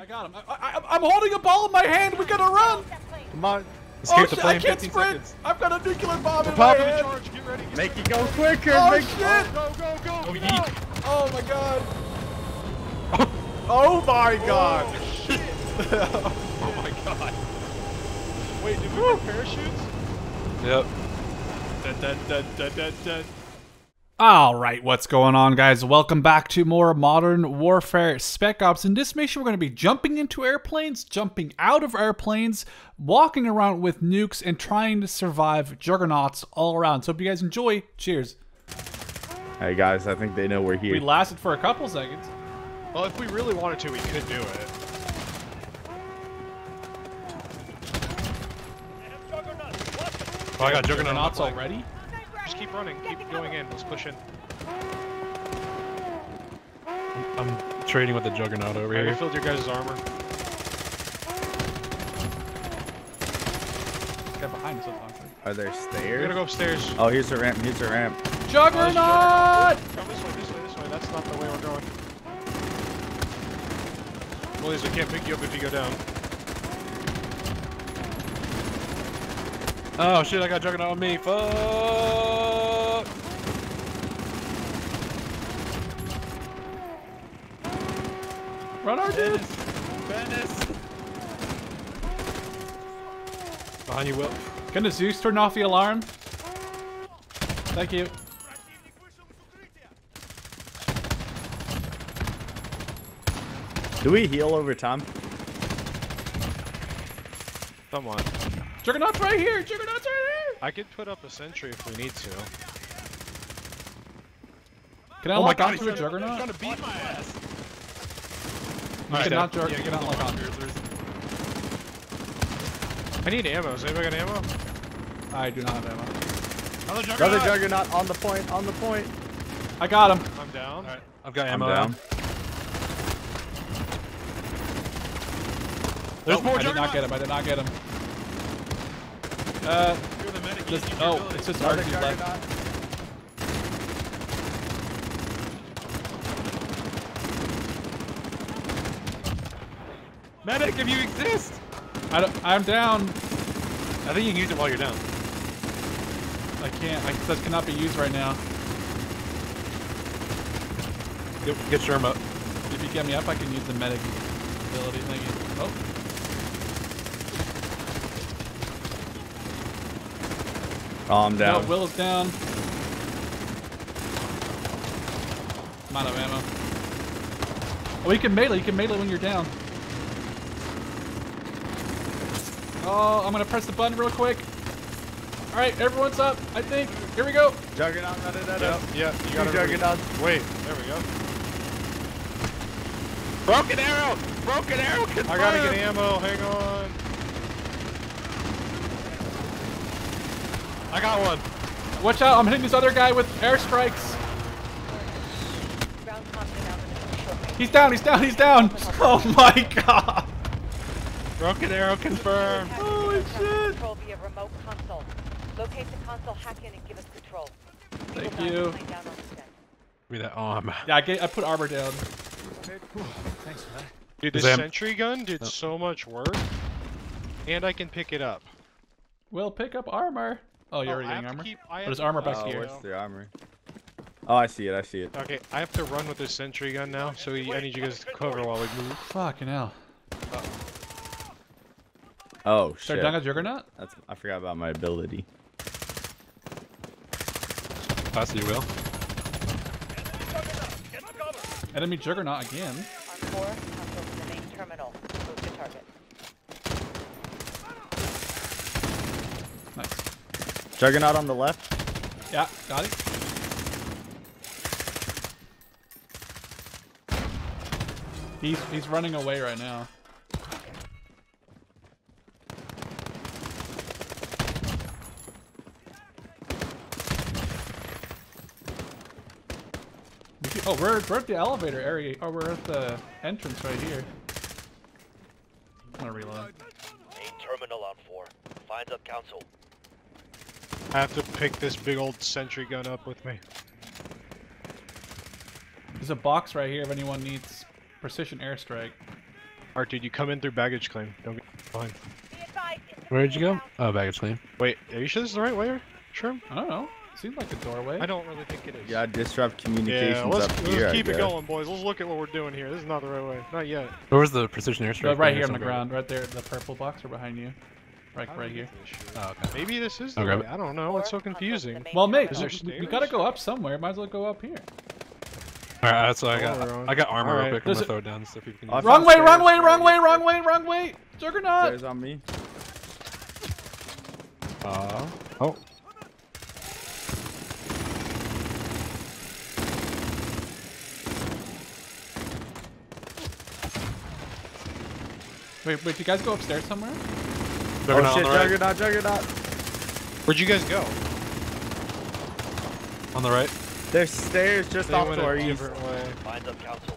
I got him. I, I, I'm holding a ball in my hand. We gotta run. Come on. Oh Escape the shit! I can't sprint. seconds. I've got a nuclear bomb in my Pop in hand. charge. Get ready. Get Make it go quicker. Oh make shit! Go, go, go. Oh, yeet. Oh my god. Oh my oh, god. Oh my god. Wait, did we get parachutes? Yep. Dun, dun, dun, dun, dun, dun. All right, what's going on, guys? Welcome back to more Modern Warfare Spec Ops. In this mission, we're going to be jumping into airplanes, jumping out of airplanes, walking around with nukes, and trying to survive juggernauts all around. So, if you guys enjoy, cheers. Hey guys, I think they know we're here. We lasted for a couple seconds. Well, if we really wanted to, we could do it. Oh, I got Juggernauts on the already? Just keep running. Keep going in. Let's push in. I'm trading with the Juggernaut over I here. refilled your guys' armor. Guy behind us, actually. Are there We're stairs? gonna go upstairs. Oh, here's a ramp. Here's a ramp. Juggernaut! Come this way, this way, this way. That's not the way we're going. Willies, I can't pick you up if you go down. Oh shit, I got Juggernaut on me. Fuck. Run our dude! Venice. Behind you, Will. Can the Zeus turn off the alarm? Thank you. Do we heal over time? Somewhat. Juggernaut's right here! Juggernaut's right here! I could put up a sentry if we need to. Can I Oh my lock god, onto he's a juggernaut? He's trying to beat my ass. You Alright, cannot, yeah, jug- yeah, you give lock on. I need ammo. Does anybody got ammo? I do not have ammo. Another Juggernaut. Another juggernaut on the point. On the point. I got him. I'm down. Alright, I've got I'm ammo. down. There's Oh, more I did not get him. I did not get him. Uh, You're the medic. this, you oh, it's just Another RG left. Medic, if you exist. I don't, I'm down. I think you can use it while you're down. I can't. I, that cannot be used right now. Get, get Sherm up. If you get me up, I can use the medic ability. Thank you. Oh, I'm down. no, Will is down. I'm out of ammo. Oh, you can melee. You can melee when you're down. Oh, I'm gonna press the button real quick. All right, everyone's up. I think. Here we go. Juggernaut. Da, da, da, da. Yep, yep. You Two got juggernauts. Wait, there we go. Broken arrow. Broken arrow. Confirmed. I gotta get ammo. Hang on. I got one. Watch out! I'm hitting this other guy with airstrikes. Ground confident out in the short He's down. He's down. He's down. Oh my god. Broken arrow confirmed. Holy shit. Control via remote console. Locate the console, hack in, and give us control. Thank you. be laying down on the deck. Give me that arm. Yeah, I, get, I put armor down. Thanks Dude, Is this am- sentry gun did oh. so much work. And I can pick it up. We'll pick up armor. Oh, you're Oh, already I getting armor? keep- I But have armor keep- back Oh, here. what's the armor? Oh, I see it. I see it. Okay, I have to run with this sentry gun now, so I need you guys to cover while we move. Fucking hell. Oh Start shit. down a juggernaut? That's. I forgot about my ability. Pass you, Will. Enemy juggernaut again. On four, console to the main terminal. Move to target. Nice. Juggernaut on the left. Yeah, got it. He's he's running away right now. Oh, we're, we're at the elevator area. Oh, we're at the entrance right here. I'm gonna reload. Main terminal on four. Finds up council. I have to pick this big old sentry gun up with me. There's a box right here if anyone needs precision airstrike. Art, dude, you come in through baggage claim. Don't get behind. Be advised, Where'd you go? Oh, baggage claim. Wait, are you sure this is the right way? Sure. I don't know. Seems like a doorway. I don't really think it is. Yeah, disrupt communications Yeah, let's, up let's here. I keep it guess. going, boys. Let's look at what we're doing here. This is not the right way. Not yet. Where's the precision airstrike? Go right here on the ground, right there, the purple box, or behind you. Right, right here. get to this shit? Oh, okay. Maybe this is the I'll way. I don't know. It's so Or console to the confusing. Well, mate, Is there we, we gotta go up somewhere. Might as well go up here. Alright, that's what I got. we're. I got armor Alright. real quick. I'm gonna throw it down so people can I. Wrong way, wrong way, wrong way, wrong way, wrong way. Juggernaut. Stairs on me. Uh, Oh. Wait, wait, do you guys go upstairs somewhere? Juggernaut oh on shit, the right. Juggernaut, Juggernaut. Where'd you guys go? On the right. There's stairs just They off to our a east. different way. Find up council.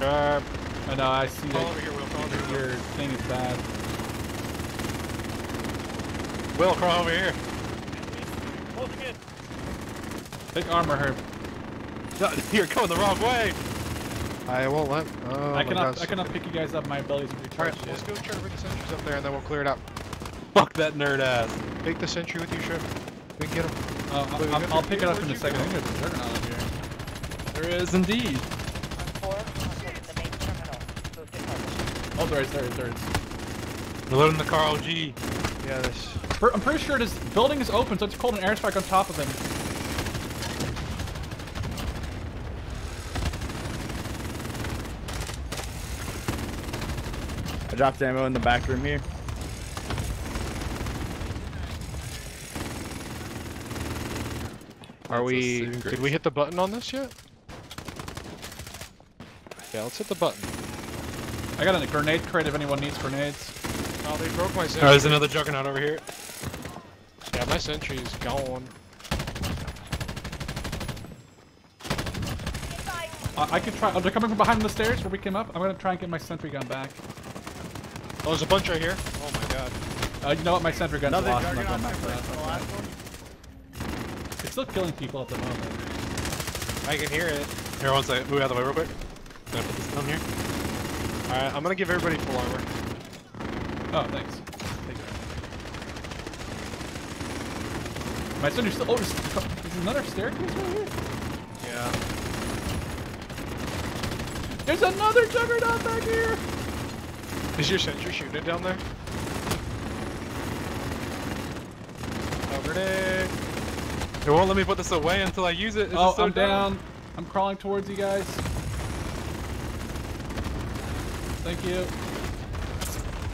Uh, I know, I see call that over here, Will. Call over here. your thing is bad. Will, crawl over here. Closing in. Take armor, Herb. You're going the wrong way. I won't let. Oh I cannot, God. I cannot pick you guys up. My abilities are All right, recharged let's go try to bring the sentries up there, and then we'll clear it up. Fuck that nerd ass. Take the sentry with you, Shrimp. We can get him. Uh, Wait, I'll, I'll, I'll pick it up in a where'd you second. I think there's a juggernaut up here. There is indeed. On four, console to the main terminal. Move to cover. Oh, there is, there is, there is. We're loading the Carl G. Yeah, this. I'm pretty sure this building is open, so it's called an airstrike on top of him. I dropped ammo in the back room here. Are That's we? Did we hit the button on this yet? Yeah, let's hit the button. I got a grenade crate if anyone needs grenades. Oh, they broke my Oh, sentry. there's another juggernaut over here. Yeah, my sentry's gone. I, I could try. Oh, they're coming from behind the stairs where we came up. I'm gonna try and get my sentry gun back. Oh, there's a bunch right here. Oh my god. Uh, you know what? My sentry gun's Another lost. I'm not Juggernaut going back for the that. last one. It's still killing people at the moment. I can hear it. Here, one second. Move out of the way real quick. Can I put this down here? Alright, I'm gonna give everybody full armor. Oh, thanks. Take it. My sentry's still. Oh, there's, there's another staircase right here. Yeah. There's another juggernaut back here. Is your sentry shooting it down there? Oh, grenade. It won't let me put this away until I use it. It's Oh, just so I'm dumb. down. I'm crawling towards you guys. Thank you.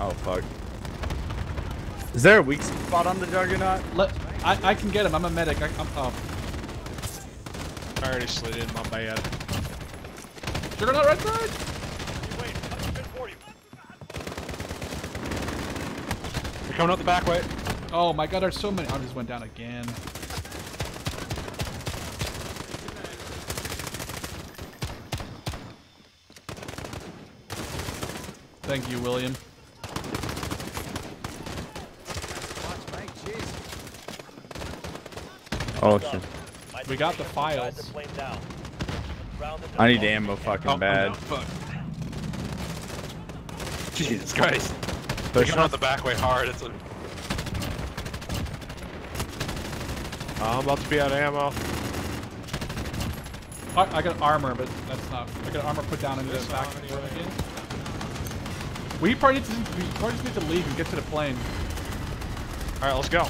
Oh fuck. Is there a weak spot on the Juggernaut? Let I, I can get him. I'm a medic. I, I'm, oh, I already slid in, my bad. juggernaut right side. Wait, I'm good for you. You're coming out the back way. Oh my god, there's so many. I just went down again. Thank you, William. Oh shit. We got the files. inside the plane now. Round them I need down. ammo fucking Oh, I'm bad. down. Fuck. Jesus Christ. They're Push coming out up. the back way hard. It's a... Oh, I'm about to be out of ammo. I, I got armor, but that's not. I got armor put down into That's the back. of the anyway. again. We probably need to. We probably just need to leave and get to the plane. Alright, let's go.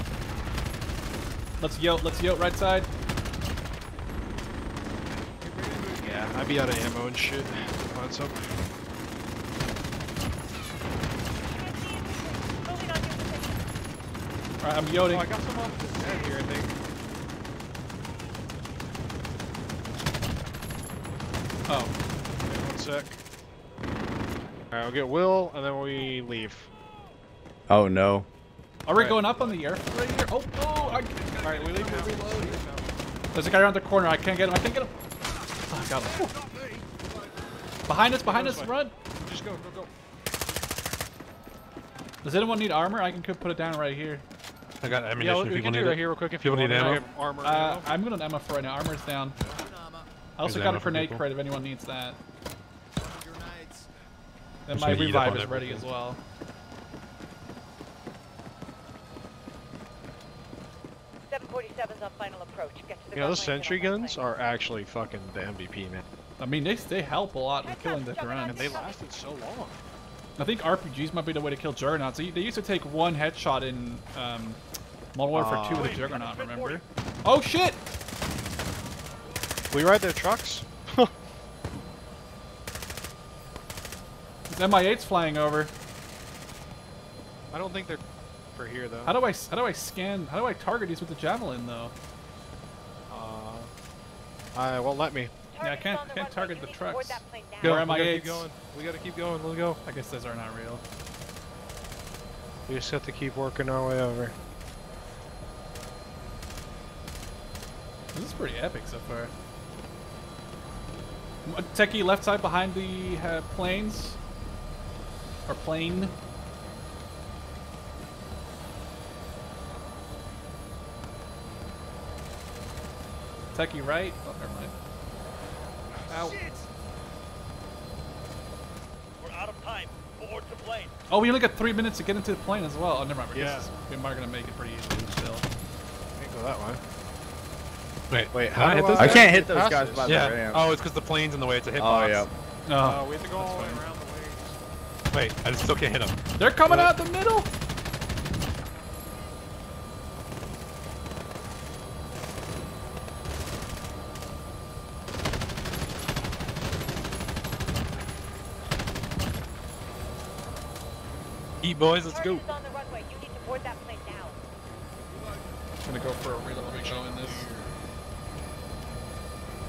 Let's yote. Let's yote right side. Yeah, I'd be out of ammo and shit. Find some. Moving on your position. All right, I'm Oh. I got some off the head here, I think. Oh, Wait one sec. Alright, I'll get Will, and then we leave. Oh no. are we Right. going up on the air right here? Oh, oh! I, Alright, we leave now. Leave there's a guy around the corner. I can't get him. I can't get him. Oh, I got him. Behind us! Behind us! Way. Run! Just go, go, go. Does anyone need armor? I can put it down right here. I got Yeah, ammunition we if can people do need it right here real quick if People you need want. I ammo? have armor. Uh, ammo. I'm going to ammo for right now. Armor's down. I also There's got ammo a for grenade people. crate if anyone needs that. And my wanna eat up revive is ready as well. Seven forty seven's on final approach. Get You know, runway those sentry guns are actually fucking the MVP, man. I mean, they, they help a lot in killing the Jumping. And they lasted so long. I think RPGs might be the way to kill Juggernauts. They, they used to take one headshot in um, Modern Warfare 2 with a Ah. Juggernaut, remember? Oh shit! We ride their trucks? MI8's flying over. I don't think they're for here though. How do I how do I scan? How do I target these with the javelin though? Uh, I won't let me. Yeah, I can't- can't target the need to board trucks. that plane now. Go. we Where gotta keep going. We gotta keep going. Let's go. I guess those are not real. We just have to keep working our way over. This is pretty epic so far. Techie left side behind the uh, planes. Or plane. Techie right. Oh, never mind. Ow. We're out of time. Board the plane. Oh, we only got three minutes to get into the plane as well. Oh, never mind. I Yeah. guess we are gonna make it pretty easy still. Can't go that way. Wait, Wait, can how I hit this? I can't hit those guys this. by the Yeah. ramp. Oh, it's because the plane's in the way. It's a hitbox. Oh, yeah. No. Uh, we have to go all the way around the wings. Wait, I just still can't hit him. They're coming out the middle. Eat boys, let's go. Target's on the runway. You need to board let's now. I'm gonna go for a reload. Let me go in this.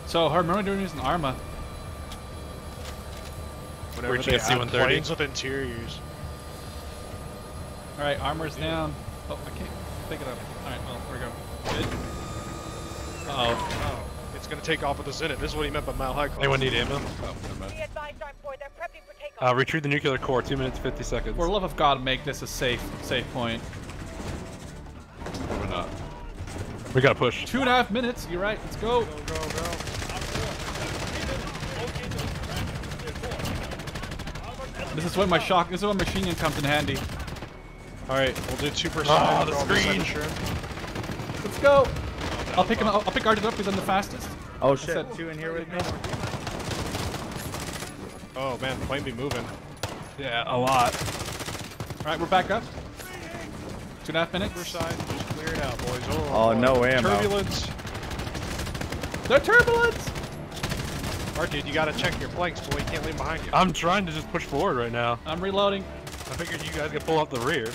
So, her remember doing using Arma. Whatever Where'd you they get C-130? Planes with interiors. All right, armor's down. Oh, I can't pick it up. All right, well, there we go. Good. Uh oh. Oh, it's gonna take off with the Zenit. This is what he meant by mile high. class. Anyone need ammo? Oh, never mind. Be advised, Armed Board. They're prepping for takeoff. Uh, retrieve the nuclear core. Two minutes, fifty seconds. For love of God, make this a safe, safe point. We're not. We gotta push. Two and a half minutes. You're right. Let's go. Go, go, go. This is when my shock. This is when machine gun comes in handy. All right, we'll do super Ah, side. the go on this side screen. Let's go. I'll pick him. I'll, I'll pick Arden up because I'm the fastest. Oh shit, said- two in here with me. Oh man, plane be moving. Yeah, a lot. All right, we're back up. Two and a half Super minutes. side, just clear it out, boys. Oh, Oh, boy. no ammo. Turbulence. The turbulence. Alright, dude, you gotta check your flanks, boy. You can't leave behind you. I'm trying to just push forward right now. I'm reloading. I figured you guys could pull out the rear.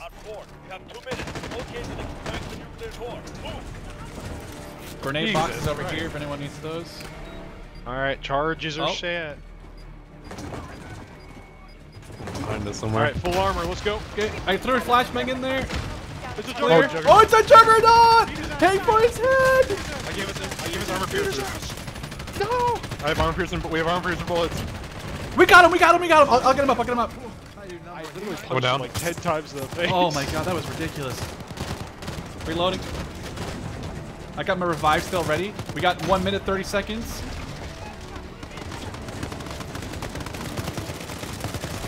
On board. You have two minutes. Locate and extract the nuclear core. Move. Grenade Jesus boxes over Christ. here if anyone needs those. Alright, charges are Oh. set. Behind us somewhere. Alright, full armor, let's go. Okay, I threw a flashbang in there. It's a oh, Clear. juggernaut. Oh, it's a juggernaut! Hey, for his head! I gave it I gave it armor piercer. No! I have armor piercing. We have armor piercing bullets. We got him! We got him! We got him! I'll, I'll get him up! I'll get him up! I literally punched Go him down. like 10 times in the oh face. Oh my god, that was ridiculous. Reloading. I got my revive still ready. We got one minute thirty seconds.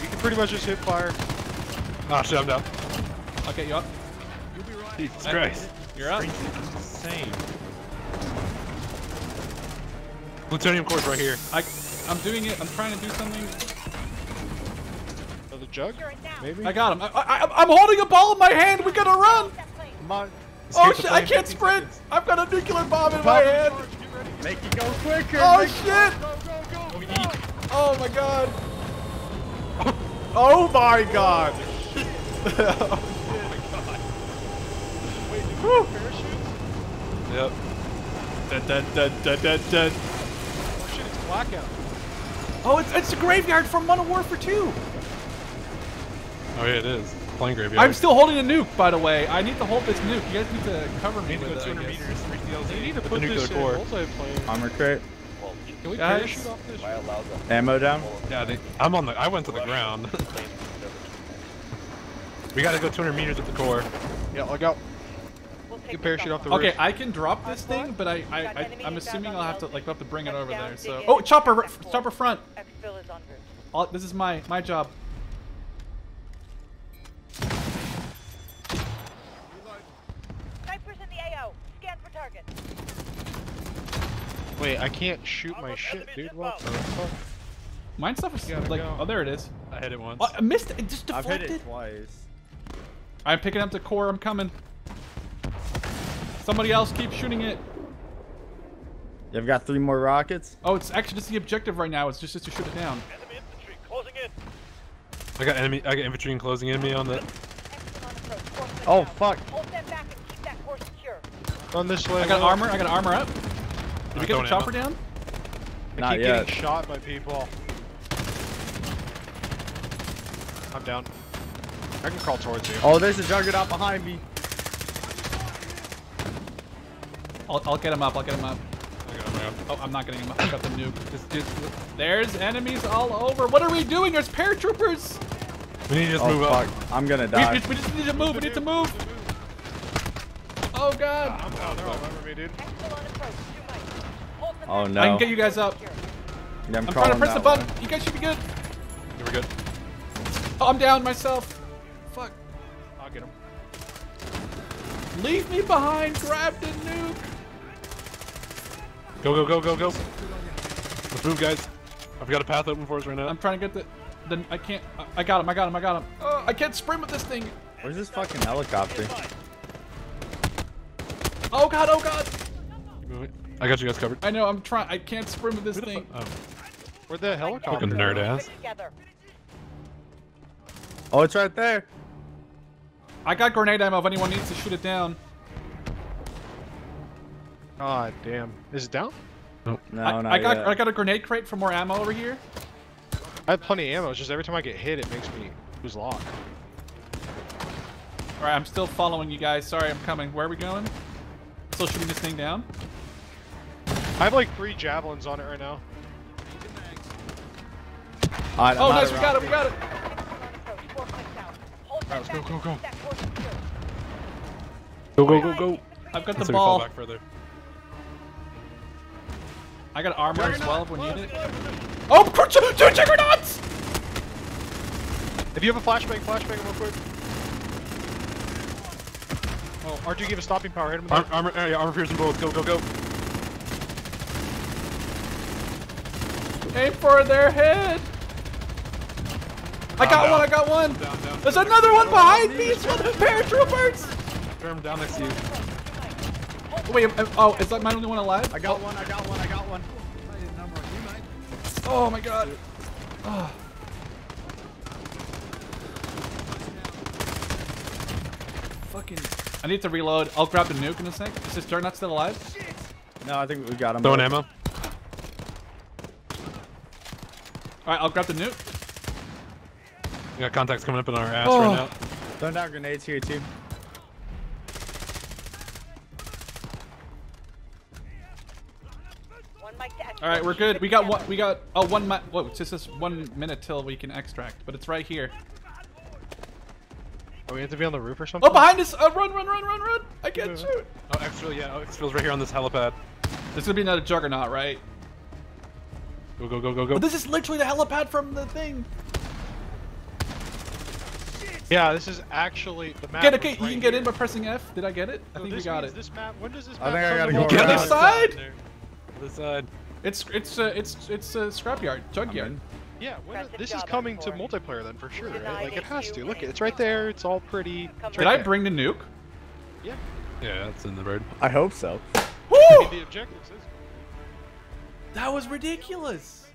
You can pretty much just hit fire. Ah, shit, I'm down. I'll get you up. Jesus Hey, Christ. You're up. Insane. Plutonium core's right here. I, I'm doing it. I'm trying to do something. The jug? Secure it now. Maybe? I got him. I, I, I'm holding a ball in my hand. We gotta run. Board Oh, that plane. Come on. Oh shit! I can't sprint. seconds. I've got a nuclear bomb in my hand. Make it go quicker. Oh make- shit! Go, go, go. Oh my god! Oh my god. Whew. Yep. Dun, dun, dun, dun, dun, dun. Oh shit, it's blackout. Oh, it's it's a graveyard from Modern Warfare 2. Oh yeah, it is. Plane graveyard. I'm still holding a nuke, by the way. I need to hold this nuke. You guys need to cover me need to with go it. I 200 guess. meters, reach the LZ You need to with the put nuclear this in core. multiplayer. Armor crate. Can we Guys. parachute off this? Ammo down. Yeah, they, I'm on the. I went to the ground. we gotta go 200 meters with the core. Yeah, look out. We'll take You the parachute off the roof. Okay, I can drop this thing, but I, I, I I'm assuming I'll have to like have to bring it over there. So oh, chopper, extract r- core. chopper front. Exfil is en route. Oh, this is my my job. Wait, I can't shoot my shit, dude. What the fuck? Mine stuff is Gotta like go. oh there it is. I hit it once. Oh, I missed it. It just I've hit it twice. I'm picking up the core. I'm coming. Somebody else keep shooting it. You've got three more rockets. Oh, it's actually just the objective right now. It's just, just to shoot it down. Enemy infantry closing in. I got enemy. I got infantry enclosing enemy on the. Exfil on approach. Force them Oh, fuck. Hold them back and keep that core secure. Run this way. I got armor. I got armor up. Did we I'm get the chopper ammo. down? I Not keep yet. getting shot by people. I'm down. I can crawl towards you. Oh, there's a juggernaut behind me. I'll, I'll get him up. I'll get him up. I got him, I got him. Oh, I'm not getting him up. I got the nuke. Just, just, there's enemies all over. What are we doing? There's paratroopers. We need to just Oh move fuck, up. I'm gonna die. we, we just need to move. We need to move. Oh god. Ah, I'm down. They're all over me, dude. Exfil on approach. Two mics. Hold them Oh no. I can get you guys up. Yeah, I'm I'm, trying to press the button. way. You guys should be good. Here we go. Oh, I'm down myself. Fuck. I'll get him. Leave me behind. Grab the nuke. Go go go go go. Let's move, guys. I've got a path open for us right now. I'm trying to get the. Then I can't. I- I got him. I got him. I got him. Oh, I can't sprint with this thing. Where's this fucking helicopter? Oh god. Oh god. Keep moving. I got you guys covered. I know. I'm trying. I can't sprint with this Who the thing. fuck- oh. Where'd the helicopter? Fucking nerd ass. Oh, it's right there. I got grenade ammo if anyone needs to shoot it down. God damn. Is it down? No, I, not I got yet. I got a grenade crate for more ammo over here. I have plenty of ammo. It's just every time I get hit, it makes me lose lock. All right, I'm still following you guys. Sorry, I'm coming. Where are we going? Still shooting this thing down. I have like three javelins on it right now. Alright, Oh, out nice. We got it. We got it. Exfil on approach. Four clicks out. Hold them let's go, go, go. keep that core secure. Go go go go. I've got Let's the see fall ball. back further. I got armor as well if we need it. Oh, two two juggernauts! If you have a flashbang, flashbang him real quick. Oh, R2 give a stopping power. Hit him in the Arm, armor, uh, yeah, armor piercing bullets. Go go go. Aim for their head. I got down. one. I got one. Down down. There's another one behind me. It's one of the paratroopers. Throw him down next to you. Wait. am- Oh, is that my only one alive? I got one, I got one, I got one. Oh my god. Oh. Fucking. I need to reload. I'll grab the nuke in a sec. Is this Juggernaut still alive? No, I think we got him. Throwing both. Ammo. Alright, I'll grab the nuke. We got contacts coming up in our ass Oh. right now. Throwing down grenades here too. One mic to exfil. Alright, we're good. We got one. We got. Oh, one. Mi- Whoa, it's just this one minute till we can extract, but it's right here. Oh, we have to be on the roof or something? Oh, behind us! Uh, run, run, run, run, run! I can't shoot. Oh, exfil, yeah, oh, exfil's right here on this helipad. There's gonna be another Juggernaut, right? Go go go go go. But this is literally the helipad from the thing. Yeah, this is actually the map. Get was okay, you can get in by pressing F. Did I get it? I So think we got it. This map, when does this map? I think I gotta to go Get around. this side. This side. It's it's uh, it's it's a scrapyard, jug yard. Yeah, when Impressive this is coming to multiplayer then for sure, right? Like it has to. Look, it's right there. It's all pretty. it's Did right I bring the nuke? Yeah. Yeah, that's in the bird. I hope so. Woo! The objective says. That was ridiculous.